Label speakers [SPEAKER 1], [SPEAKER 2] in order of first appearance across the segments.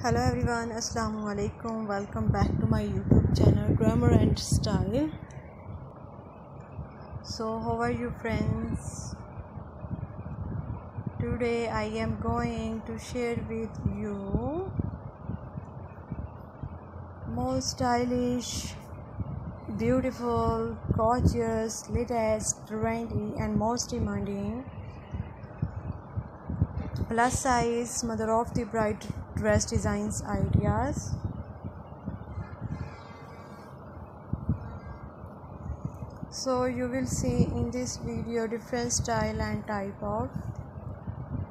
[SPEAKER 1] hello everyone assalamu alaikum. Welcome back to my youtube channel glamour and style. So how are you friends? Today i am going to share with you most stylish beautiful gorgeous latest trendy and most demanding plus size mother of the bride dress designs ideas. So you will see in this video different style and type of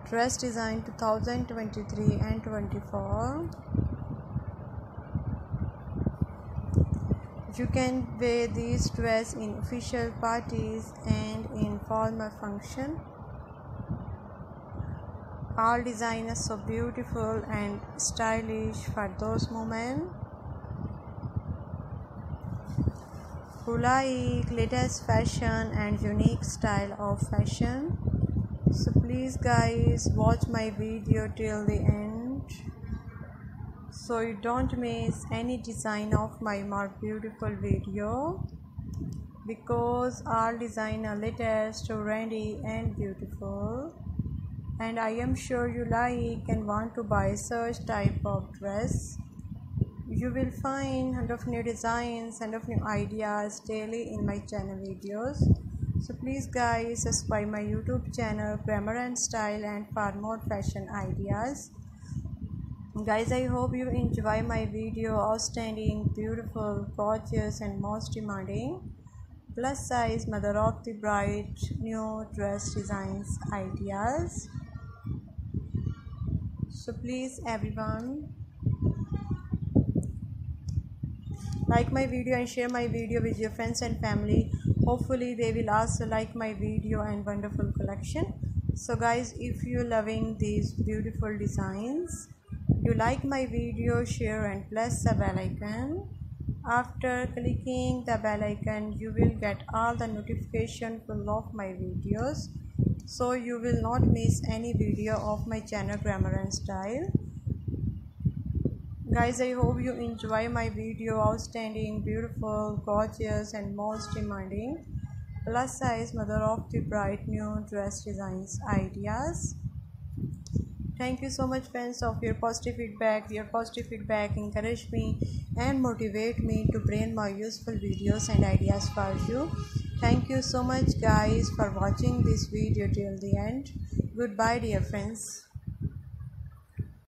[SPEAKER 1] dress design 2023 and 24 you can wear these dress in official parties and in formal function all design is so beautiful and stylish for those women. Who like latest fashion and unique style of fashion. So please guys watch my video till the end. So you don't miss any design of my more beautiful video. Because all design are latest trendy and beautiful and I am sure you like and want to buy such type of dress. You will find hundred of new designs and of new ideas daily in my channel videos. So please guys subscribe my YouTube channel Glamour and Style and for more fashion ideas. Guys I hope you enjoy my video outstanding, beautiful, gorgeous and most demanding plus size mother of the bride new dress designs ideas so please everyone like my video and share my video with your friends and family. Hopefully they will also like my video and wonderful collection. So guys if you're loving these beautiful designs you like my video share and press the bell icon. After clicking the bell icon you will get all the notification full of my videos so you will not miss any video of my channel glamour and style. Guys i hope you enjoy my video. Outstanding beautiful gorgeous and most demanding. Plus size mother of the bright new dress designs ideas. Thank you so much friends of your positive feedback. Your positive feedback encourage me and motivate me to bring more useful videos and ideas for you thank you so much guys for watching this video till the end. Goodbye dear friends